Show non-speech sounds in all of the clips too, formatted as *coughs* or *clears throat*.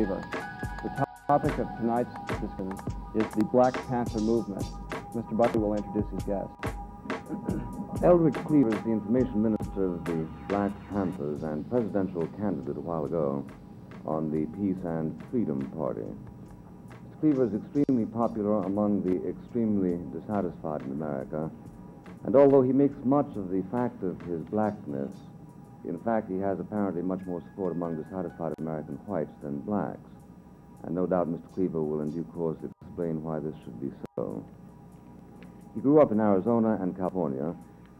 Cleaver. The topic of tonight's discussion is the Black Panther movement. Mr. Buckley will introduce his guest. *clears throat* Eldridge Cleaver is the information minister of the Black Panthers and presidential candidate a while ago on the Peace and Freedom Party. Mr. Cleaver is extremely popular among the extremely dissatisfied in America, and although he makes much of the fact of his blackness, in fact, he has apparently much more support among dissatisfied American whites than blacks. And no doubt Mr. Cleaver will in due course explain why this should be so. He grew up in Arizona and California.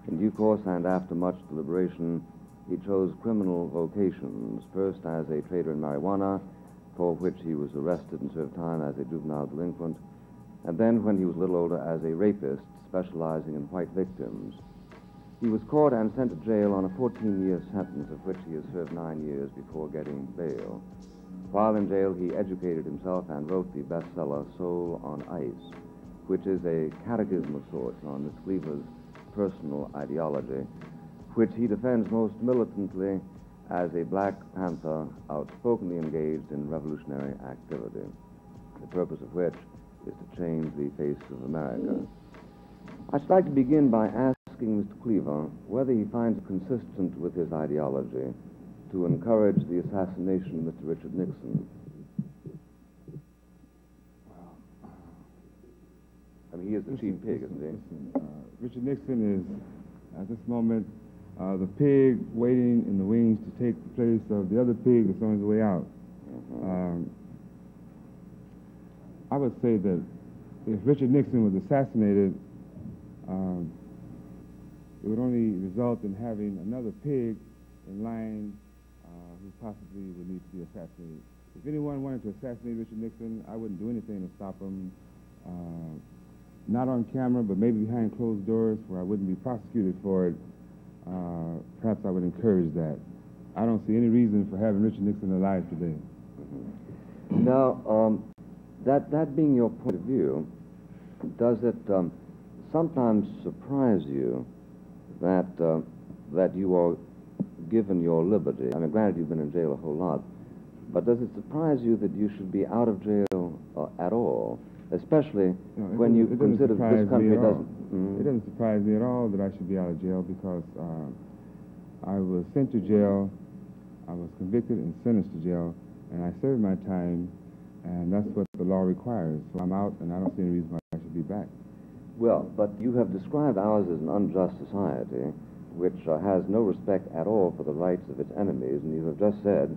In due course and after much deliberation, he chose criminal vocations, first as a trader in marijuana, for which he was arrested and served time as a juvenile delinquent, and then, when he was a little older, as a rapist specializing in white victims. He was caught and sent to jail on a 14 year sentence, of which he has served nine years before getting bail. While in jail, he educated himself and wrote the bestseller Soul on Ice, which is a catechism of sorts on Miss Cleaver's personal ideology, which he defends most militantly as a Black Panther outspokenly engaged in revolutionary activity, the purpose of which is to change the face of America. I should like to begin by asking Mr. Cleaver whether he finds it consistent with his ideology to encourage the assassination of Mr. Richard Nixon. I mean, he is the chief pig, isn't he? Uh, Richard Nixon is, at this moment, uh, the pig waiting in the wings to take the place of the other pig that's on his way out. Um, I would say that if Richard Nixon was assassinated, um, it would only result in having another pig in line uh, who possibly would need to be assassinated. If anyone wanted to assassinate Richard Nixon, I wouldn't do anything to stop him. Uh, not on camera, but maybe behind closed doors where I wouldn't be prosecuted for it. Uh, perhaps I would encourage that. I don't see any reason for having Richard Nixon alive today. Now, um, that, that being your point of view, does it um, sometimes surprise you that, uh, that you are given your liberty? I mean, granted, you've been in jail a whole lot, but does it surprise you that you should be out of jail uh, at all, especially No, when you consider this country doesn't? Mhm. It doesn't surprise me at all that I should be out of jail because uh, I was sent to jail, I was convicted and sentenced to jail, and I served my time, and that's what the law requires. So I'm out, and I don't see any reason why I should be back. Well, but you have described ours as an unjust society, which uh, has no respect at all for the rights of its enemies, and you have just said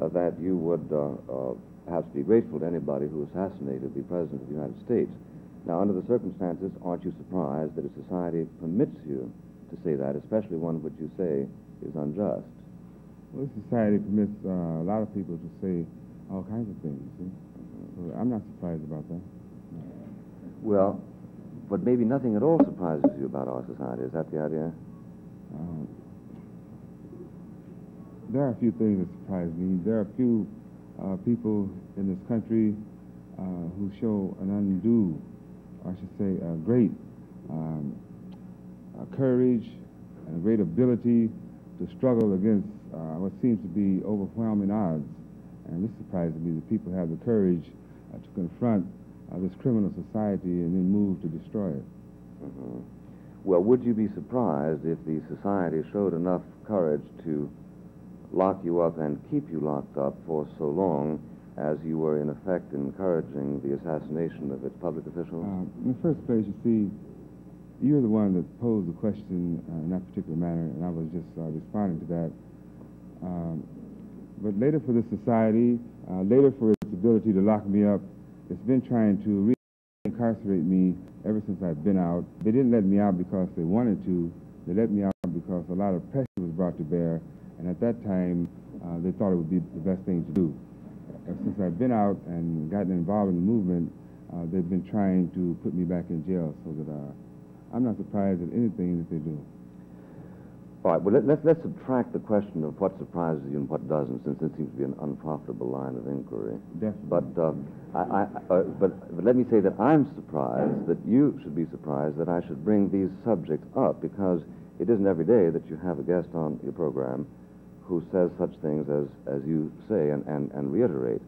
uh, that you would uh, uh, perhaps be grateful to anybody who assassinated the President of the United States. Now, under the circumstances, aren't you surprised that a society permits you to say that, especially one which you say is unjust? Well, this society permits uh, a lot of people to say all kinds of things, you see. So I'm not surprised about that. Well, but maybe nothing at all surprises you about our society. Is that the idea? Uh, there are a few things that surprise me. There are a few uh, people in this country uh, who show an undue, I should say, a great um, uh, courage and a great ability to struggle against uh, what seems to be overwhelming odds. And this surprises me that people have the courage uh, to confront uh, this criminal society and then move to destroy it. Mhm. Well, would you be surprised if the society showed enough courage to lock you up and keep you locked up for so long as you were, in effect, encouraging the assassination of its public officials? Uh, in the first place, you see, you're the one that posed the question uh, in that particular manner, and I was just uh, responding to that. Um, but later for this society, uh, later for its ability to lock me up, it's been trying to re-incarcerate me ever since I've been out. They didn't let me out because they wanted to. They let me out because a lot of pressure was brought to bear, and at that time, uh, they thought it would be the best thing to do. Ever since I've been out and gotten involved in the movement, uh, they've been trying to put me back in jail so that uh, I'm not surprised at anything that they do. All right, well, let, let's, let's subtract the question of what surprises you and what doesn't, since it seems to be an unprofitable line of inquiry. Definitely. But, uh, I, I, uh, but, but let me say that I'm surprised that you should be surprised that I should bring these subjects up because it isn't every day that you have a guest on your program who says such things as, as you say and, and, and reiterate.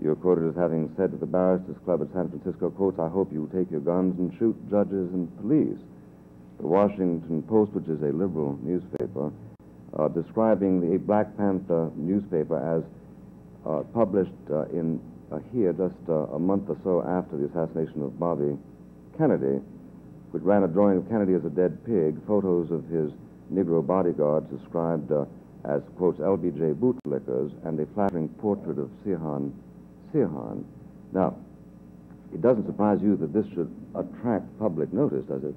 You're quoted as having said to the Barristers Club at San Francisco, quotes, I hope you take your guns and shoot judges and police. The Washington Post, which is a liberal newspaper, uh, describing the Black Panther newspaper as uh, published uh, in uh, here just uh, a month or so after the assassination of Bobby Kennedy, which ran a drawing of Kennedy as a dead pig, photos of his Negro bodyguards described uh, as, quotes, LBJ bootlickers, and a flattering portrait of Sirhan Sirhan. Now, it doesn't surprise you that this should attract public notice, does it?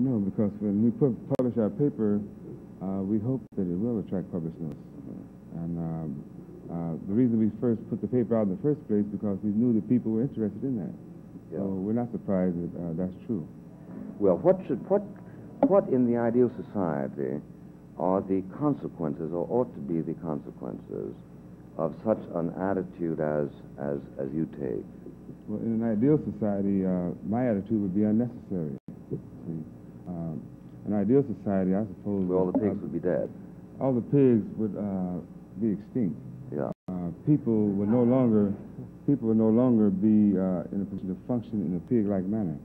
No, because when we put, publish our paper, uh, we hope that it will attract publishers. And um, uh, the reason we first put the paper out in the first place is because we knew that people were interested in that. Yeah. So we're not surprised that uh, that's true. Well, what should what what in the ideal society are the consequences, or ought to be the consequences, of such an attitude as as as you take? Well, in an ideal society, uh, my attitude would be unnecessary. An ideal society, I suppose, Where all the pigs uh, would be dead. all the pigs would uh, be extinct. Yeah. Uh, people would no longer people would no longer be uh, in a position to function in a pig-like manner.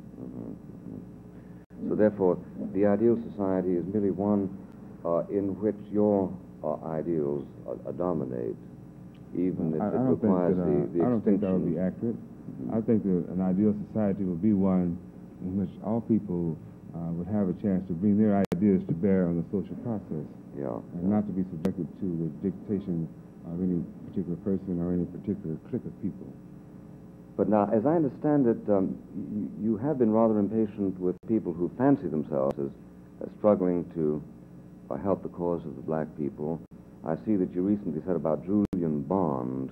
So therefore, the ideal society is merely one uh, in which your uh, ideals dominate, even if I, I it requires that, the, the I don't think that would be extinction. accurate. I think that an ideal society would be one in which all people uh, would have a chance to bring their ideas to bear on the social process Yeah. and not to be subjected to the dictation of any particular person or any particular clique of people. But now, as I understand it, um, you, you have been rather impatient with people who fancy themselves as, as struggling to uh, help the cause of the black people. I see that you recently said about Julian Bond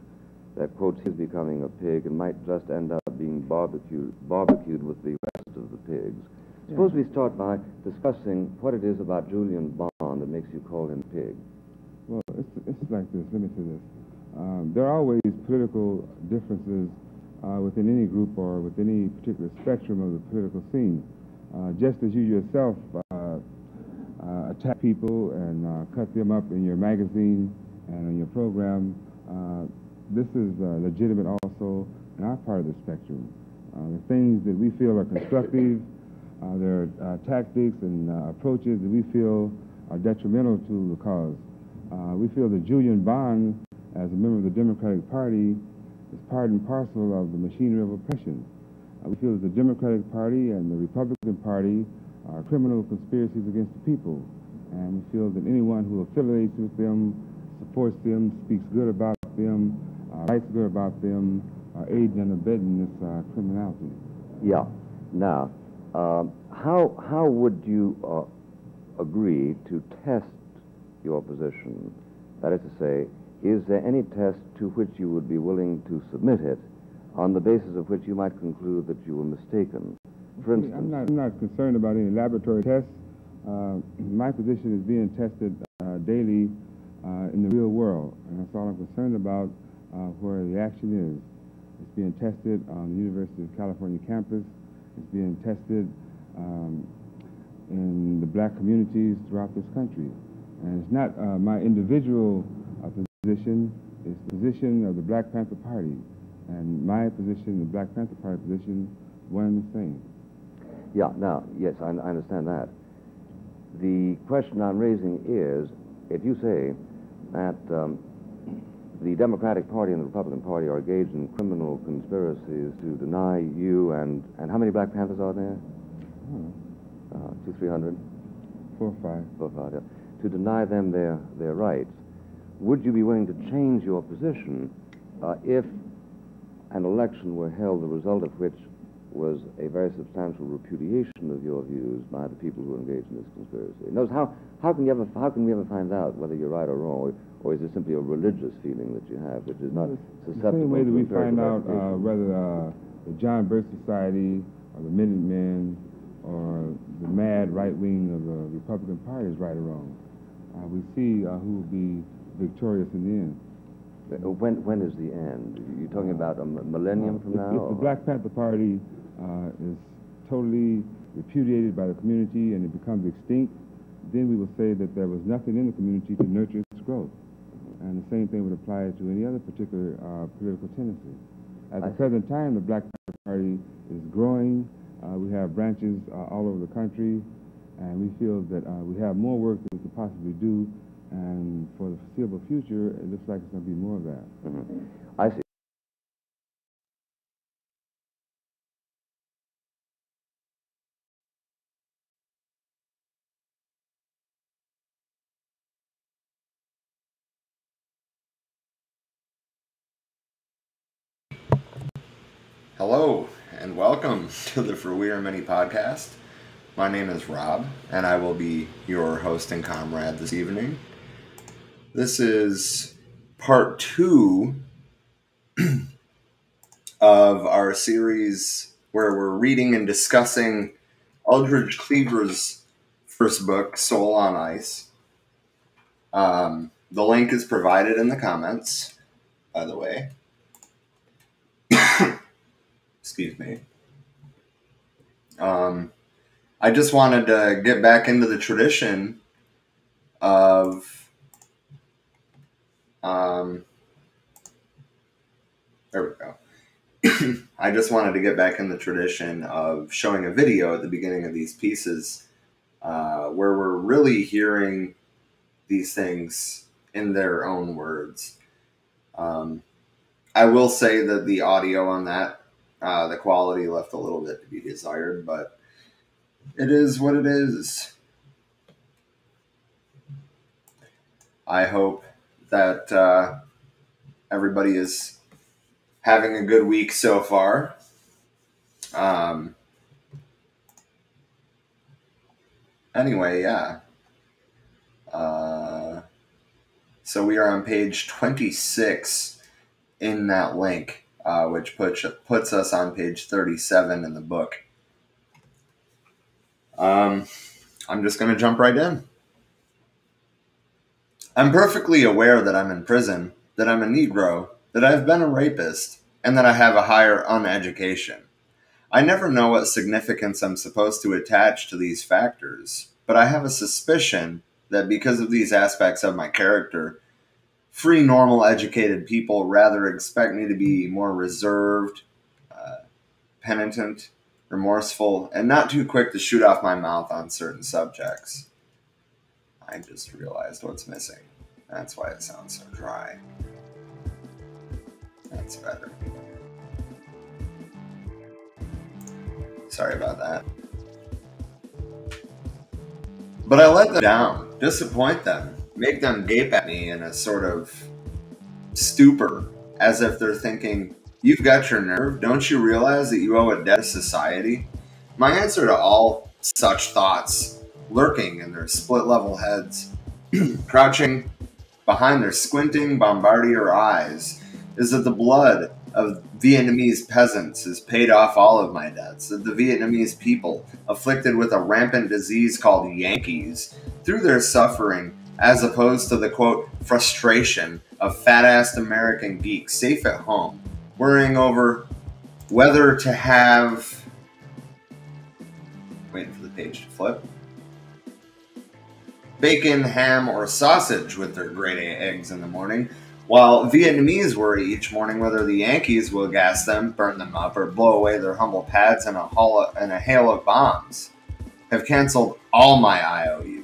that, quotes, he's becoming a pig and might just end up being barbecued, barbecued with the rest of the pigs. Suppose we start by discussing what it is about Julian Bond that makes you call him pig. Well, it's, it's like this. Let me say this. Um, there are always political differences uh, within any group or with any particular spectrum of the political scene. Uh, just as you yourself uh, uh, attack people and uh, cut them up in your magazine and on your program, uh, this is legitimate also in our part of the spectrum. The things that we feel are constructive, uh, there are uh, tactics and uh, approaches that we feel are detrimental to the cause. Uh, we feel that Julian Bond, as a member of the Democratic Party, is part and parcel of the machinery of oppression. We feel that the Democratic Party and the Republican Party are criminal conspiracies against the people. And we feel that anyone who affiliates with them, supports them, speaks good about them, uh, writes good about them, are aiding and abetting this uh, criminality. Yeah. Now, um, how how would you uh, agree to test your position? That is to say, is there any test to which you would be willing to submit it, on the basis of which you might conclude that you were mistaken? For instance, I'm not, I'm not concerned about any laboratory tests. Uh, my position is being tested uh, daily uh, in the real world, and that's all I'm concerned about uh, where the action is. It's being tested on the University of California campus. It's being tested um, in the black communities throughout this country. And it's not uh, my individual uh, position, it's the position of the Black Panther Party. And my position, the Black Panther Party position, one and the same. Yeah, now, yes, I, I understand that. The question I'm raising is if you say that um, the Democratic Party and the Republican Party are engaged in criminal conspiracies to deny you and, and how many Black Panthers are there? Uh, two, three hundred? Four or five. Four, five, yeah. To deny them their, their rights. Would you be willing to change your position uh, if an election were held, the result of which was a very substantial repudiation of your views by the people who are engaged in this conspiracy. Notice how, how, can you ever, how can we ever find out whether you're right or wrong, or, or is it simply a religious feeling that you have, which is not susceptible to The same way that we find out uh, whether uh, the John Birch Society or the Minutemen or the mad right wing of the Republican Party is right or wrong. Uh, we see uh, who will be victorious in the end. Uh, When, when is the end? You're talking about a millennium from If- now? If the Black Panther Party uh, is totally repudiated by the community and it becomes extinct, then we will say that there was nothing in the community to nurture its growth. and the same thing would apply to any other particular uh, political tendency. At the present time, the Black Party is growing. Uh, we have branches uh, all over the country, and we feel that uh, we have more work that we could possibly do. And for the foreseeable future, it looks like it's going to be more of that. Mhm. I see. Hello and welcome *laughs* to the For We Are Many podcast. My name is Rob, and I will be your host and comrade this evening. This is part two *clears throat* of our series where we're reading and discussing Eldridge Cleaver's first book, Soul on Ice. Um, the link is provided in the comments, by the way. Excuse me. Um, I just wanted to get back into the tradition of. Um, there we go. *clears throat* I just wanted to get back in the tradition of showing a video at the beginning of these pieces uh, where we're really hearing these things in their own words. Um, I will say that the audio on that, uh, the quality left a little bit to be desired, but it is what it is. I hope that uh, everybody is having a good week so far. Um, anyway, yeah. Uh, so we are on page 26 in that link, uh, which puts, puts us on page 37 in the book. Um, I'm just going to jump right in. I'm perfectly aware that I'm in prison, that I'm a Negro, that I've been a rapist, and that I have a higher uneducation. I never know what significance I'm supposed to attach to these factors, but I have a suspicion that because of these aspects of my character, free, normal, educated people rather expect me to be more reserved, uh, penitent, remorseful, and not too quick to shoot off my mouth on certain subjects. I just realized what's missing. That's why it sounds so dry. That's better. Sorry about that. But I let them down, disappoint them, make them gape at me in a sort of stupor, as if they're thinking, You've got your nerve. Don't you realize that you owe a debt to society? My answer to all such thoughts, lurking in their split level heads, *clears throat* crouching behind their squinting bombardier eyes, is that the blood of Vietnamese peasants has paid off all of my debts, that the Vietnamese people, afflicted with a rampant disease called Yankees, through their suffering, as opposed to the quote, frustration of fat assed American geeks safe at home, worrying over whether to have. Waiting for the page to flip. Bacon, ham, or sausage with their grade A eggs in the morning, while Vietnamese worry each morning whether the Yankees will gas them, burn them up, or blow away their humble pads in a, in a hail of bombs, have canceled all my IOUs.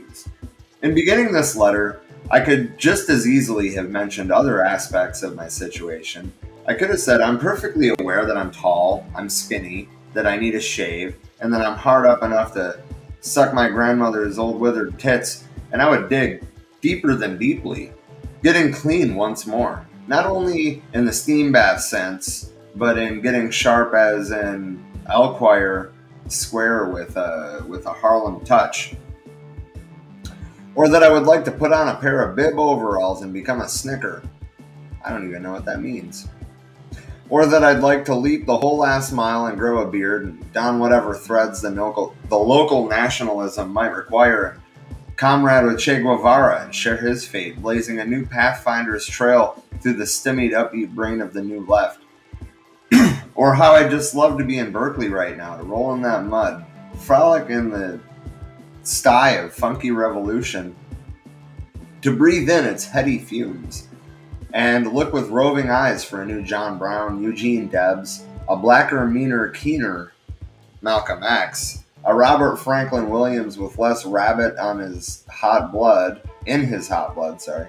In beginning this letter, I could just as easily have mentioned other aspects of my situation. I could have said, I'm perfectly aware that I'm tall, I'm skinny, that I need a shave, and that I'm hard up enough to suck my grandmother's old withered tits, and I would dig deeper than deeply, getting clean once more. Not only in the steam bath sense, but in getting sharp as in Esquire square with a, with a Harlem touch or that I would like to put on a pair of bib overalls and become a snicker. I don't even know what that means. Or that I'd like to leap the whole last mile and grow a beard and don whatever threads the local, the local nationalism might require, comrade with Che Guevara and share his fate, blazing a new Pathfinder's trail through the stymied, upbeat brain of the new left. *clears throat* or how I'd just love to be in Berkeley right now, to roll in that mud, frolic in the sty of funky revolution. To breathe in its heady fumes, and look with roving eyes for a new John Brown, Eugene Debs, a blacker, meaner, keener Malcolm X, a Robert Franklin Williams with less rabbit on his hot blood, in his hot blood, sorry,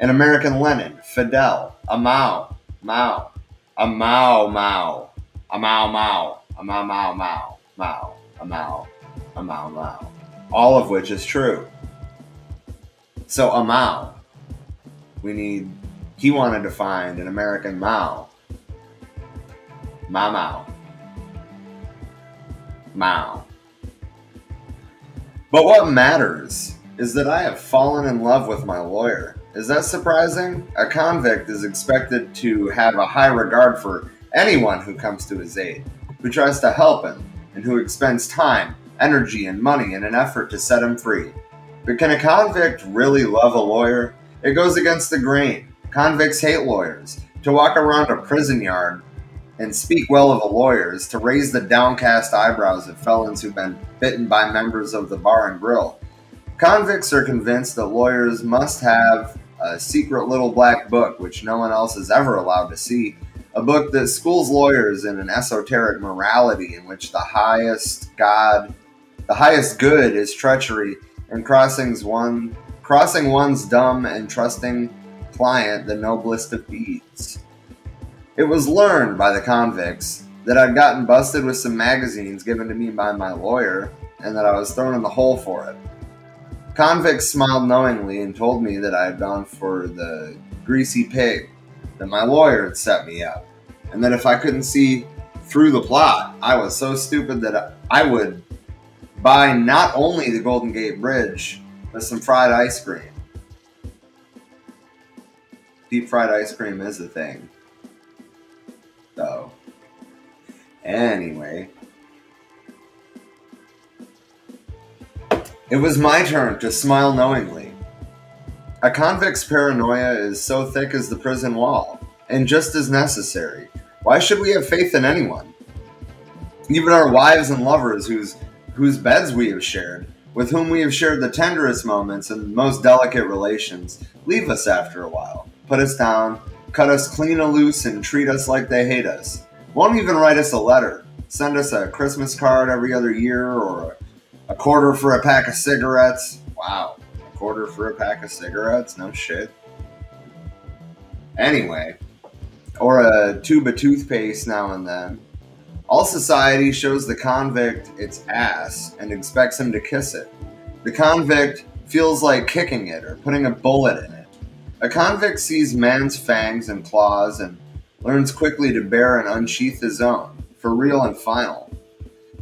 an American Lenin, Fidel, a Mao, Mao, a Mao Mao, a Mao Mao, a Mao Mao Mao, a Mao, a Mao Mao, all of which is true. So a Mao, we need, he wanted to find an American Mao, Mao Mao. Mao. But what matters is that I have fallen in love with my lawyer. Is that surprising? A convict is expected to have a high regard for anyone who comes to his aid, who tries to help him, and who expends time, energy, and money in an effort to set him free. But can a convict really love a lawyer? It goes against the grain. Convicts hate lawyers. To walk around a prison yard and speak well of a lawyer is to raise the downcast eyebrows of felons who've been bitten by members of the bar and grill. Convicts are convinced that lawyers must have a secret little black book which no one else is ever allowed to see, a book that schools lawyers in an esoteric morality in which the highest god, the highest good is treachery and crossings one crossing one's dumb and trusting client the noblest of deeds. It was learned by the convicts that I'd gotten busted with some magazines given to me by my lawyer and that I was thrown in the hole for it. Convicts smiled knowingly and told me that I had gone for the greasy pig, that my lawyer had set me up, and that if I couldn't see through the plot, I was so stupid that I would buy not only the Golden Gate Bridge, but some fried ice cream. Deep fried ice cream is a thing. So, anyway, it was my turn to smile knowingly. A convict's paranoia is so thick as the prison wall, and just as necessary. Why should we have faith in anyone? Even our wives and lovers whose whose beds we have shared, with whom we have shared the tenderest moments and most delicate relations, leave us after a while, put us down, cut us clean and loose and treat us like they hate us. Won't even write us a letter, send us a Christmas card every other year or a, quarter for a pack of cigarettes. Wow, a quarter for a pack of cigarettes? No shit. Anyway, or a tube of toothpaste now and then. All society shows the convict its ass and expects him to kiss it. The convict feels like kicking it or putting a bullet in it. A convict sees man's fangs and claws and learns quickly to bear and unsheath his own, for real and final.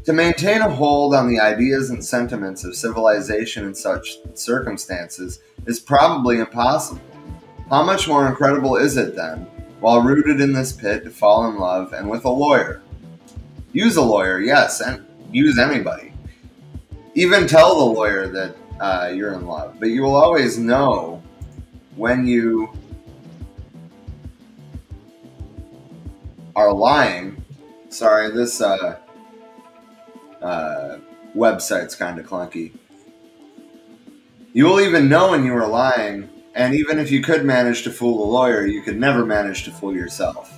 To maintain a hold on the ideas and sentiments of civilization in such circumstances is probably impossible. How much more incredible is it, then, while rooted in this pit, to fall in love and with a lawyer? Use a lawyer, yes, and use anybody. Even tell the lawyer that uh, you're in love, but you will always know when you are lying, sorry, this uh, uh, website's kind of clunky. You will even know when you are lying, and even if you could manage to fool a lawyer, you could never manage to fool yourself.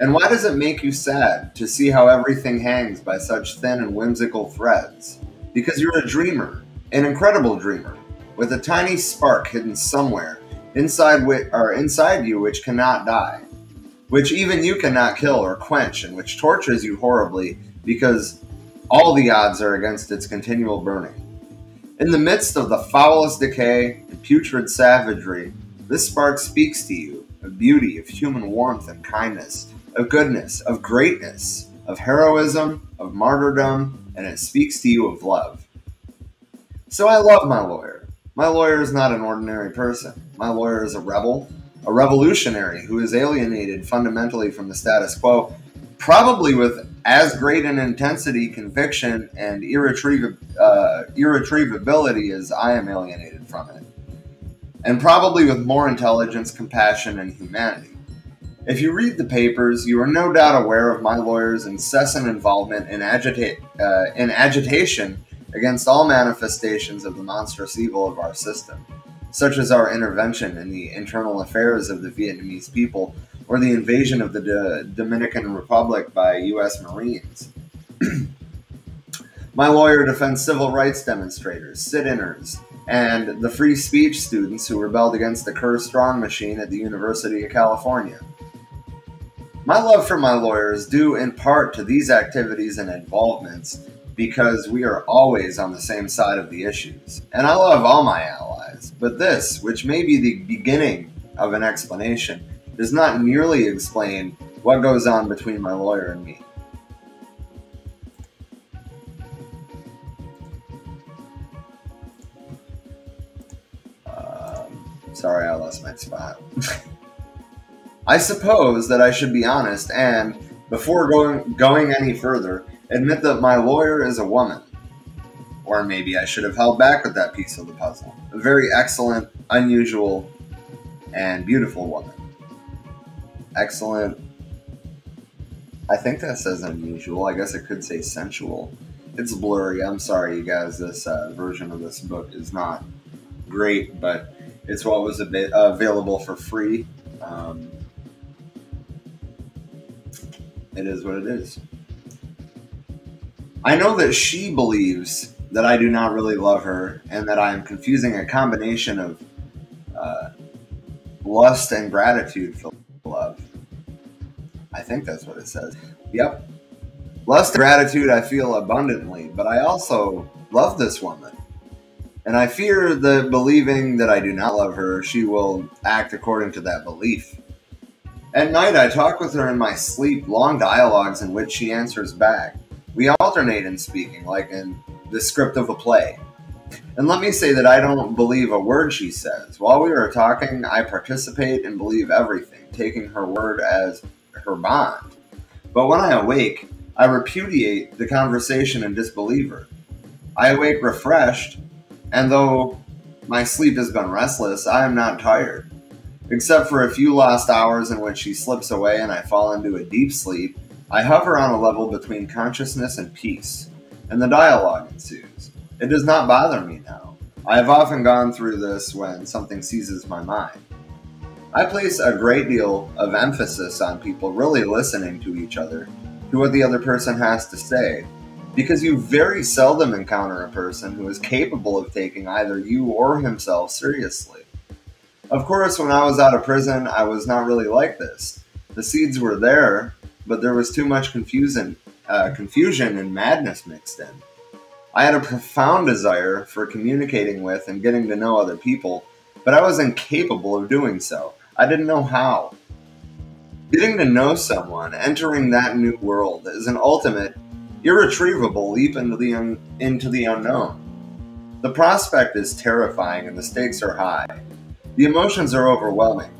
And why does it make you sad to see how everything hangs by such thin and whimsical threads? Because you're a dreamer, an incredible dreamer, with a tiny spark hidden somewhere inside or inside you which cannot die, which even you cannot kill or quench, and which tortures you horribly because all the odds are against its continual burning. In the midst of the foulest decay and putrid savagery, this spark speaks to you of beauty, of human warmth and kindness, of goodness, of greatness, of heroism, of martyrdom, and it speaks to you of love. So I love my lawyer. My lawyer is not an ordinary person. My lawyer is a rebel, a revolutionary who is alienated fundamentally from the status quo, probably with as great an intensity, conviction, and uh, irretrievability as I am alienated from it, and probably with more intelligence, compassion, and humanity. If you read the papers, you are no doubt aware of my lawyer's incessant involvement in, agita- uh, in agitation against all manifestations of the monstrous evil of our system. such as our intervention in the internal affairs of the Vietnamese people or the invasion of the D- Dominican Republic by U.S. Marines. *clears throat* My lawyer defends civil rights demonstrators, sit inners, and the free speech students who rebelled against the Kerr Strong machine at the University of California. My love for my lawyer is due in part to these activities and involvements because we are always on the same side of the issues. And I love all my allies, but this, which may be the beginning of an explanation, does not nearly explain what goes on between my lawyer and me. Um, sorry, I lost my spot. *laughs* I suppose that I should be honest and, before going, going any further, admit that my lawyer is a woman. Or maybe I should have held back with that piece of the puzzle. A very excellent, unusual, and beautiful woman. Excellent. I think that says unusual. I guess it could say sensual. It's blurry. I'm sorry, you guys. This uh, version of this book is not great, but it's what was a bit available for free. Um, it is what it is. I know that she believes that I do not really love her and that I am confusing a combination of uh, lust and gratitude for love. I think that's what it says. Yep. Lust and gratitude I feel abundantly, but I also love this woman. And I fear that believing that I do not love her, she will act according to that belief. At night, I talk with her in my sleep, long dialogues in which she answers back. We alternate in speaking, like in the script of a play. And let me say that I don't believe a word she says. While we are talking, I participate and believe everything, taking her word as her bond. But when I awake, I repudiate the conversation and disbelieve her. I awake refreshed, and though my sleep has been restless, I am not tired except for a few lost hours in which she slips away and I fall into a deep sleep, I hover on a level between consciousness and peace, and the dialogue ensues. It does not bother me now. I have often gone through this when something seizes my mind. I place a great deal of emphasis on people really listening to each other, to what the other person has to say, because you very seldom encounter a person who is capable of taking either you or himself seriously. Of course, when I was out of prison, I was not really like this. The seeds were there, but there was too much confusion, uh, confusion and madness mixed in. I had a profound desire for communicating with and getting to know other people, but I was incapable of doing so. I didn't know how. Getting to know someone, entering that new world, is an ultimate, irretrievable leap into the, un- into the unknown. The prospect is terrifying and the stakes are high. The emotions are overwhelming.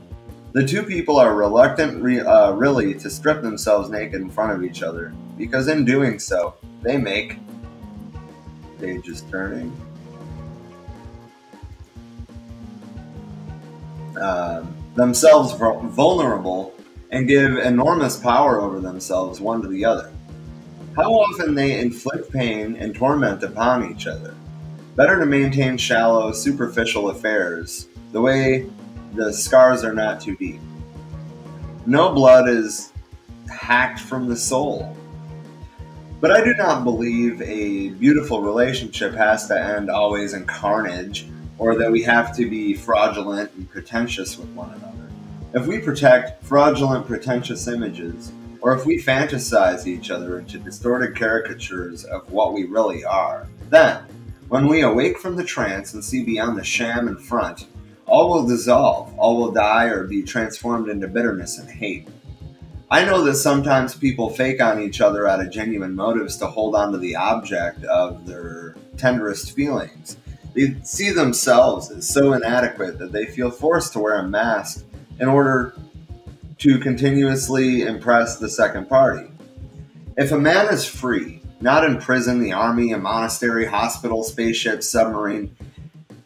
The two people are reluctant, re- uh, really, to strip themselves naked in front of each other, because in doing so, they make pages turning. Um, themselves vulnerable and give enormous power over themselves one to the other. How often they inflict pain and torment upon each other. Better to maintain shallow, superficial affairs the way the scars are not too deep. No blood is hacked from the soul. But I do not believe a beautiful relationship has to end always in carnage or that we have to be fraudulent and pretentious with one another. If we protect fraudulent, pretentious images, or if we fantasize each other into distorted caricatures of what we really are, then, when we awake from the trance and see beyond the sham in front, all will dissolve, all will die or be transformed into bitterness and hate. I know that sometimes people fake on each other out of genuine motives to hold on to the object of their tenderest feelings. They see themselves as so inadequate that they feel forced to wear a mask in order to continuously impress the second party. If a man is free, not in prison, the army, a monastery, hospital, spaceship, submarine,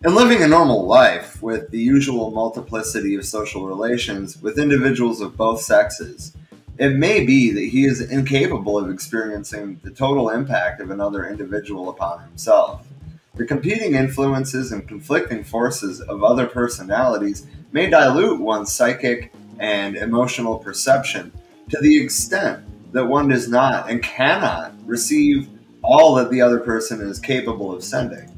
and living a normal life with the usual multiplicity of social relations with individuals of both sexes, it may be that he is incapable of experiencing the total impact of another individual upon himself. The competing influences and conflicting forces of other personalities may dilute one's psychic and emotional perception to the extent that one does not and cannot receive all that the other person is capable of sending.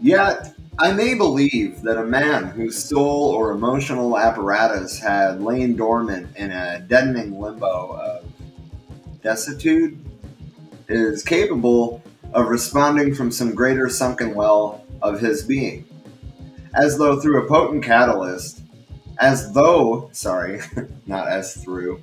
Yet, I may believe that a man whose soul or emotional apparatus had lain dormant in a deadening limbo of desuetude is capable of responding from some greater sunken well of his being, as though through a potent catalyst, as though, sorry, *laughs* not as through,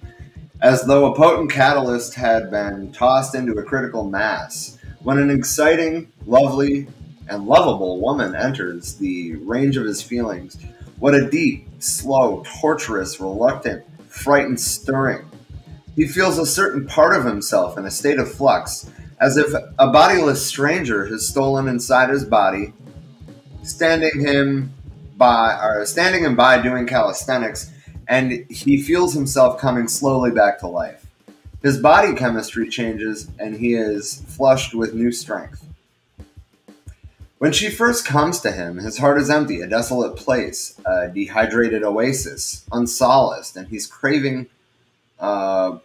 as though a potent catalyst had been tossed into a critical mass when an exciting, lovely, and lovable woman enters the range of his feelings, what a deep, slow, torturous, reluctant, frightened stirring. He feels a certain part of himself in a state of flux, as if a bodiless stranger has stolen inside his body, standing him by or standing him by doing calisthenics, and he feels himself coming slowly back to life. His body chemistry changes, and he is flushed with new strength. When she first comes to him, his heart is empty, a desolate place, a dehydrated oasis, unsolaced, and he's craving uh,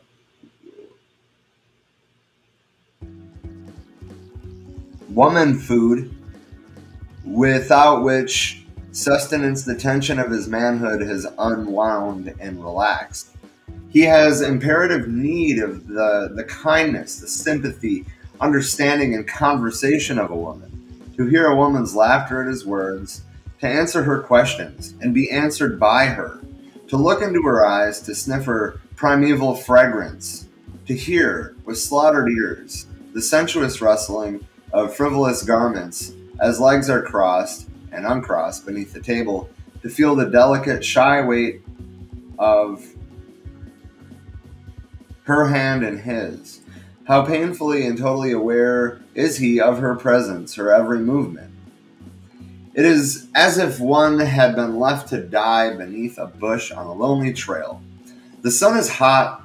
woman food without which sustenance the tension of his manhood has unwound and relaxed. He has imperative need of the, the kindness, the sympathy, understanding, and conversation of a woman to hear a woman's laughter at his words, to answer her questions and be answered by her, to look into her eyes, to sniff her primeval fragrance, to hear, with slaughtered ears, the sensuous rustling of frivolous garments as legs are crossed and uncrossed beneath the table, to feel the delicate, shy weight of her hand in his, how painfully and totally aware is he of her presence, her every movement? It is as if one had been left to die beneath a bush on a lonely trail. The sun is hot,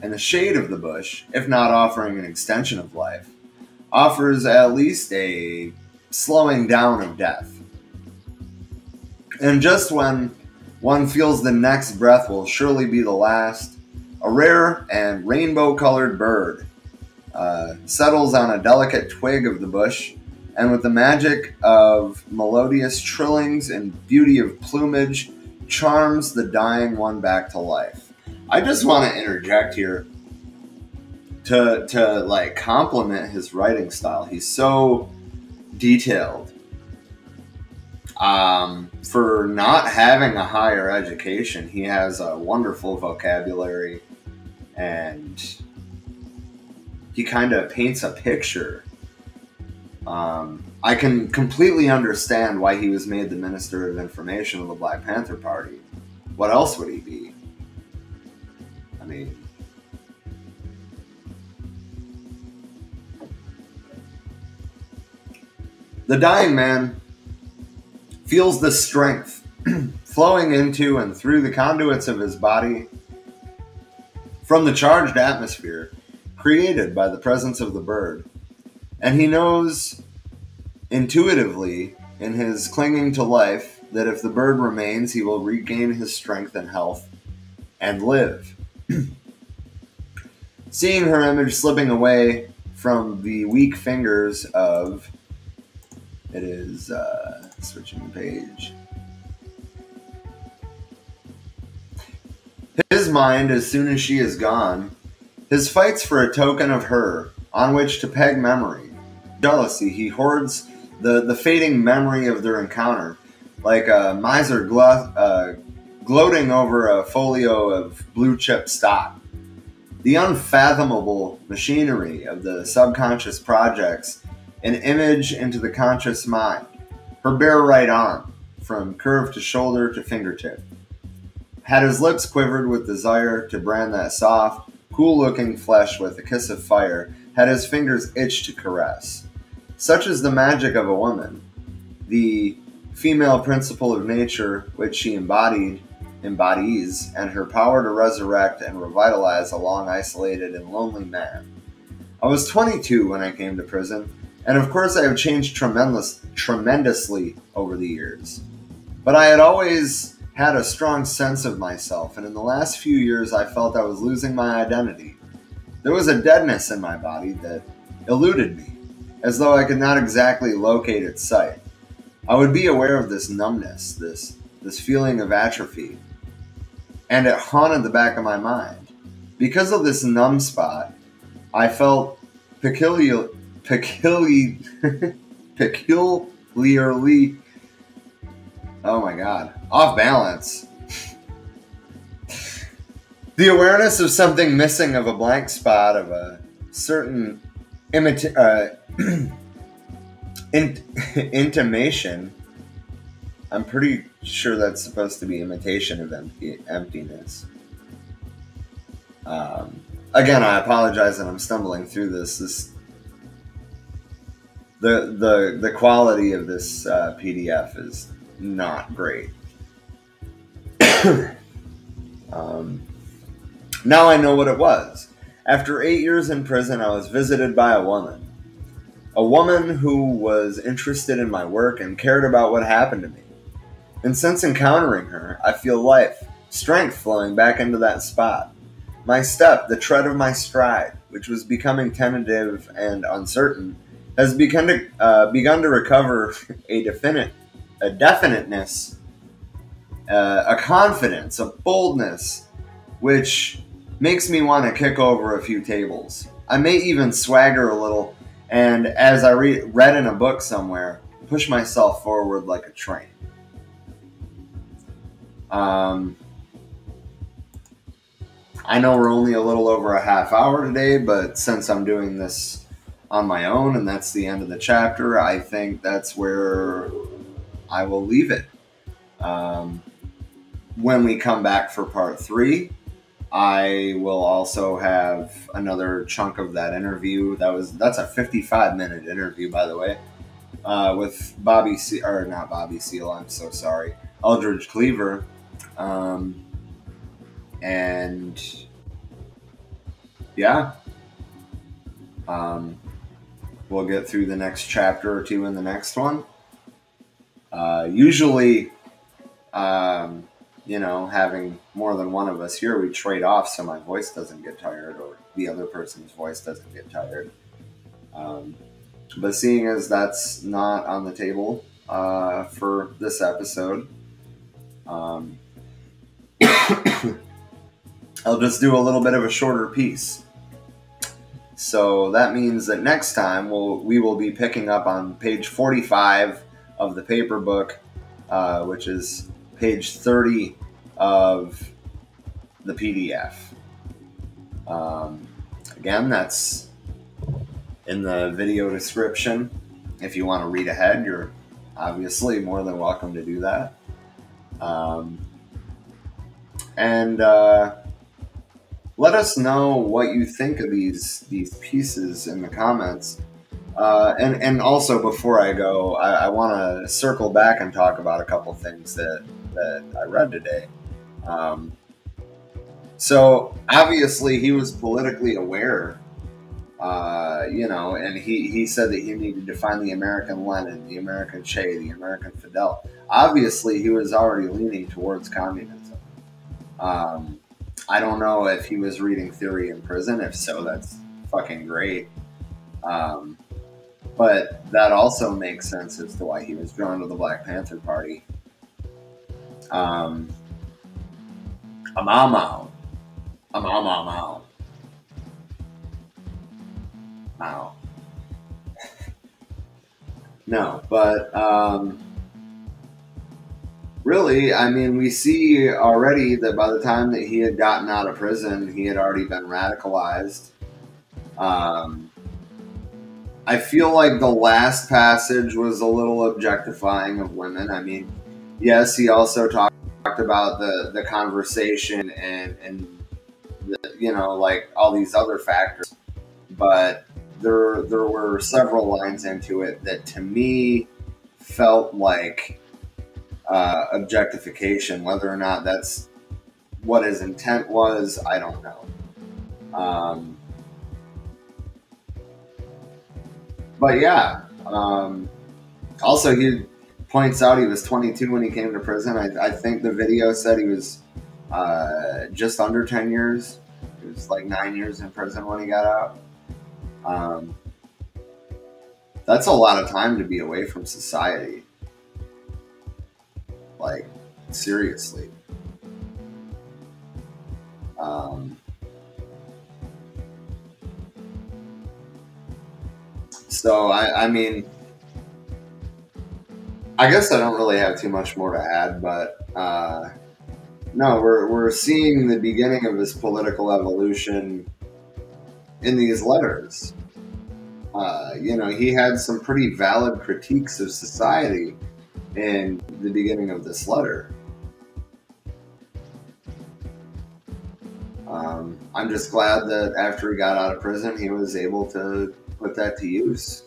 and the shade of the bush, if not offering an extension of life, offers at least a slowing down of death. And just when one feels the next breath will surely be the last, a rare and rainbow colored bird uh, settles on a delicate twig of the bush, and with the magic of melodious trillings and beauty of plumage, charms the dying one back to life. I just want to interject here to to like compliment his writing style. He's so detailed. Um, for not having a higher education, he has a wonderful vocabulary and he kind of paints a picture. Um, I can completely understand why he was made the Minister of Information of the Black Panther Party. What else would he be? I mean, the dying man feels the strength *clears throat* flowing into and through the conduits of his body from the charged atmosphere created by the presence of the bird. And he knows intuitively in his clinging to life that if the bird remains, he will regain his strength and health and live. *clears throat* Seeing her image slipping away from the weak fingers of it is uh, switching the page. His mind, as soon as she is gone, his fights for a token of her on which to peg memory. Jealousy, he hoards the, the fading memory of their encounter, like a miser glo- uh, gloating over a folio of blue chip stock. The unfathomable machinery of the subconscious projects an image into the conscious mind. Her bare right arm, from curve to shoulder to fingertip. Had his lips quivered with desire to brand that soft, cool looking flesh with a kiss of fire, had his fingers itch to caress. Such is the magic of a woman, the female principle of nature which she embodied embodies, and her power to resurrect and revitalize a long isolated and lonely man. I was 22 when I came to prison, and of course I have changed tremendous, tremendously over the years. But I had always had a strong sense of myself, and in the last few years I felt I was losing my identity. There was a deadness in my body that eluded me, as though I could not exactly locate its site. I would be aware of this numbness, this this feeling of atrophy, and it haunted the back of my mind. Because of this numb spot, I felt peculiar, peculiar, *laughs* peculiarly, oh my god, off balance. the awareness of something missing, of a blank spot, of a certain imita- uh, *clears throat* in- *laughs* intimation. I'm pretty sure that's supposed to be imitation of emptiness. Um, again, I apologize that I'm stumbling through this. This the the the quality of this uh, PDF is not great. *coughs* um, now I know what it was. After eight years in prison, I was visited by a woman. A woman who was interested in my work and cared about what happened to me. And since encountering her, I feel life, strength flowing back into that spot. My step, the tread of my stride, which was becoming tentative and uncertain, has begun to uh, begun to recover *laughs* a definite, a definiteness, uh, a confidence, a boldness, which makes me want to kick over a few tables. I may even swagger a little, and as I re- read in a book somewhere, push myself forward like a train. Um, I know we're only a little over a half hour today, but since I'm doing this on my own and that's the end of the chapter, I think that's where I will leave it. Um, when we come back for part three, I will also have another chunk of that interview. That was that's a 55 minute interview, by the way, uh, with Bobby C or not Bobby Seale. I'm so sorry, Eldridge Cleaver, um, and yeah, um, we'll get through the next chapter or two in the next one. Uh, usually, um, you know, having more than one of us here, we trade off so my voice doesn't get tired or the other person's voice doesn't get tired. Um, but seeing as that's not on the table uh, for this episode, um, *coughs* I'll just do a little bit of a shorter piece. So that means that next time we'll, we will be picking up on page 45 of the paper book, uh, which is page 30 of the PDF. Um, again, that's in the video description. If you want to read ahead, you're obviously more than welcome to do that. Um, and uh, let us know what you think of these these pieces in the comments. Uh, and and also before I go, I, I want to circle back and talk about a couple things that that I read today. Um, so obviously he was politically aware, uh, you know, and he, he said that he needed to find the American Lenin, the American Che, the American Fidel. Obviously, he was already leaning towards communism. Um, I don't know if he was reading theory in prison. If so, that's fucking great. Um, but that also makes sense as to why he was drawn to the Black Panther Party. Um, a Mau Mau. A Mau Mau Mau. Mau. no, but um, really, I mean, we see already that by the time that he had gotten out of prison, he had already been radicalized. Um, I feel like the last passage was a little objectifying of women. I mean, yes, he also talked about the the conversation and and the, you know like all these other factors, but there there were several lines into it that to me felt like uh, objectification. Whether or not that's what his intent was, I don't know. Um, but yeah. Um, also, he points out he was 22 when he came to prison. I, I think the video said he was uh, just under 10 years. He was like nine years in prison when he got out. Um, that's a lot of time to be away from society. Like, seriously. Um, so, I, I mean, I guess I don't really have too much more to add, but uh, no, we're, we're seeing the beginning of his political evolution in these letters. Uh, you know, he had some pretty valid critiques of society in the beginning of this letter. Um, I'm just glad that after he got out of prison, he was able to put that to use.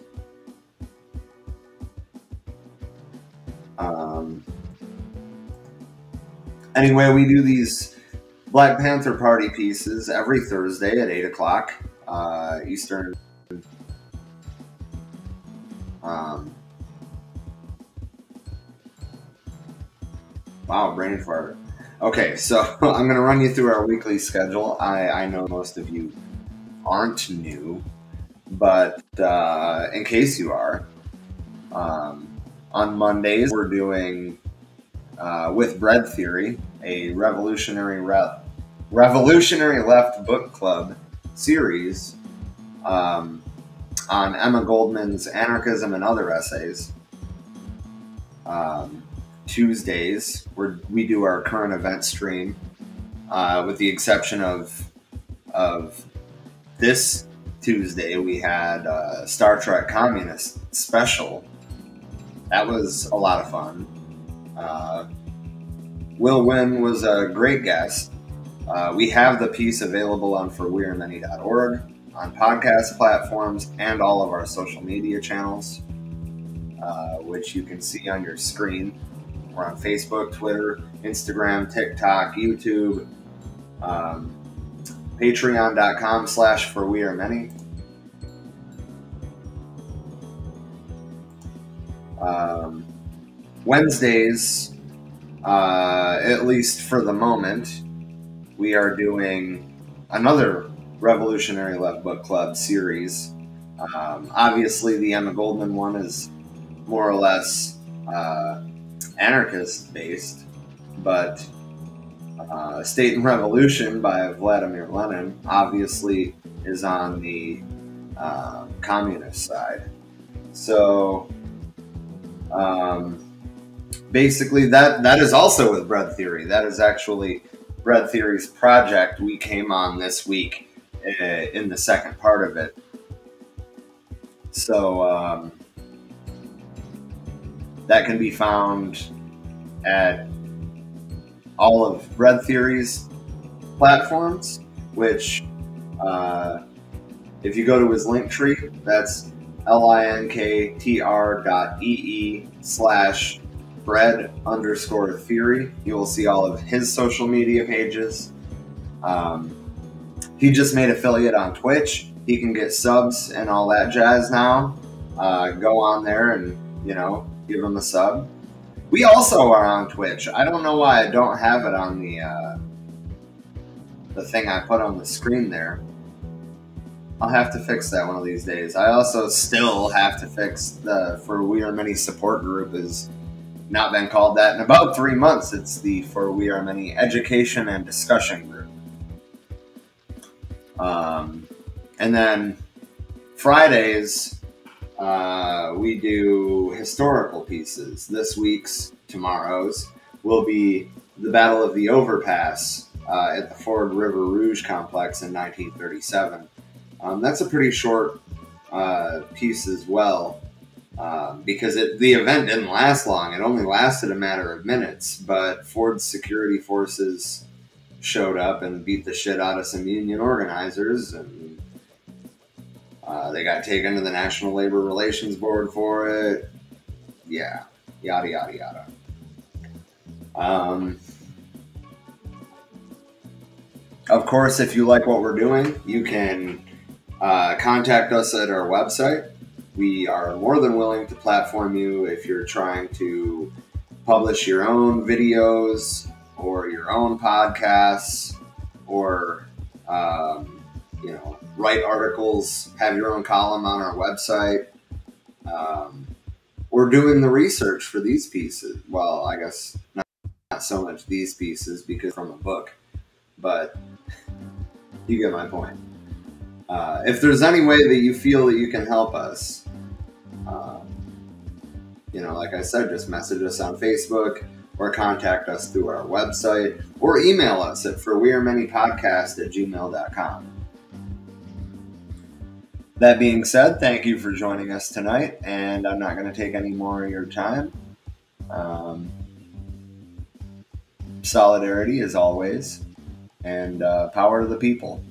Um, anyway, we do these Black Panther Party pieces every Thursday at 8 o'clock uh, Eastern. Um, wow, brain fart. Okay, so *laughs* I'm going to run you through our weekly schedule. I, I know most of you aren't new, but uh, in case you are, um, on Mondays we're doing uh, with Bread Theory, a revolutionary re- revolutionary left book club series um, on Emma Goldman's Anarchism and Other Essays. Um, Tuesdays, where we do our current event stream, uh, with the exception of of this Tuesday, we had uh, Star Trek Communist special. That was a lot of fun. Uh, Will Wynn was a great guest. Uh, we have the piece available on forwearemany.org, on podcast platforms, and all of our social media channels, uh, which you can see on your screen. We're on Facebook, Twitter, Instagram, TikTok, YouTube, um, patreon.com slash for we are many. Um, Wednesdays, uh, at least for the moment, we are doing another Revolutionary Left Book Club series. Um, obviously, the Emma Goldman one is more or less uh, anarchist based, but uh, State and Revolution by Vladimir Lenin obviously is on the uh, communist side. So, um, basically, that that is also with bread theory. That is actually bread theory's project. We came on this week uh, in the second part of it. So um, that can be found at all of Bread Theory's platforms, which uh, if you go to his link tree, that's linktr dot ee slash bread underscore theory. You will see all of his social media pages. Um, he just made affiliate on Twitch. He can get subs and all that jazz now. Uh, go on there and, you know, give him a sub. We also are on Twitch. I don't know why I don't have it on the uh, the thing I put on the screen there. I'll have to fix that one of these days. I also still have to fix the for We Are Many support group is not been called that in about three months. It's the For We Are Many education and discussion group. Um, and then Fridays, uh, we do historical pieces. This week's, tomorrow's, will be the Battle of the Overpass uh, at the Ford River Rouge complex in 1937. Um, that's a pretty short uh, piece as well. Um, because it, the event didn't last long. It only lasted a matter of minutes, but Ford's security forces showed up and beat the shit out of some union organizers, and uh, they got taken to the National Labor Relations Board for it. Yeah, yada yada yada. Um, of course, if you like what we're doing, you can uh, contact us at our website we are more than willing to platform you if you're trying to publish your own videos or your own podcasts or um, you know write articles have your own column on our website. Um, we're doing the research for these pieces. Well i guess not, not so much these pieces because from a book but *laughs* you get my point. Uh, if there's any way that you feel that you can help us um, you know like i said just message us on facebook or contact us through our website or email us at for we are many podcast at gmail.com. That being said, thank you for joining us tonight, and I'm not going to take any more of your time. Um, solidarity as always, and uh, power to the people.